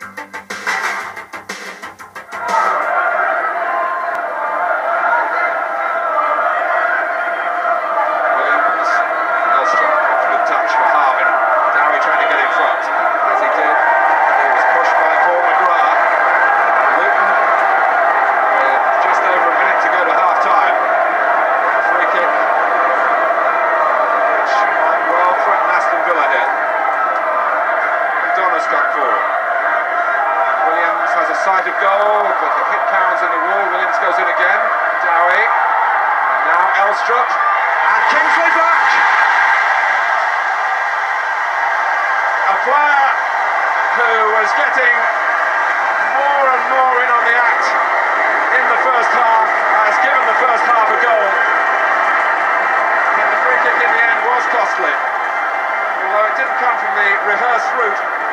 Williams, Sight of goal, but the hit pounds in the wall. Williams goes in again. Dowie. And now Elstrup. And Kingsley Black. A player who was getting more and more in on the act in the first half has given the first half a goal. And the free kick in the end was costly. Although it didn't come from the rehearsed route.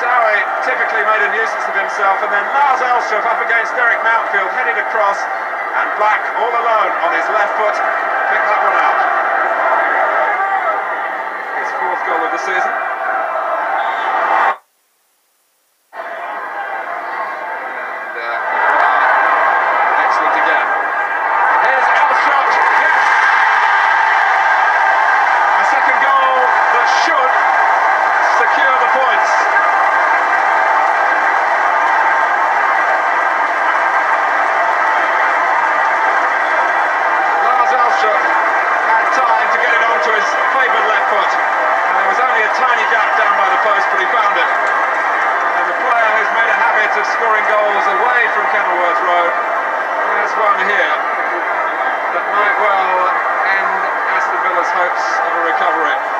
Dowie typically made a nuisance of himself, and then Lars Elstrup up against Derek Mountfield, headed across, and Black all alone on his left foot picked that one out. His fourth goal of the season. And uh, excellent again. Here's Elstrup. Yes. A second goal that should secure the points. Lars Elstrup had time to get it onto his favoured left foot, and there was only a tiny gap down by the post, but he found it. And the player who's made a habit of scoring goals away from Kenilworth Road has one here that might well end Aston Villa's hopes of a recovery.